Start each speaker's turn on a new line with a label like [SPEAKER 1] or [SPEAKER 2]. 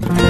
[SPEAKER 1] Bye.